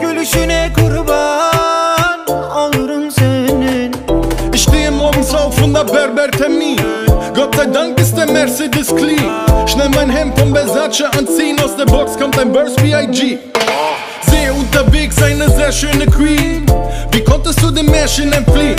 Gülüşüne kurban olurum senin Ich stehe morgens auf und hab Berber-Termin. Gott sei Dank ist der Mercedes clean. Schnell mein Hemd von Versace anziehen, aus der Box kommt ein Burst B.I.G. Sehe unterwegs eine sehr schöne Queen. Wie konntest du dem Märchen entfliehen?